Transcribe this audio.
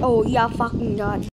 Oh yeah, fucking god.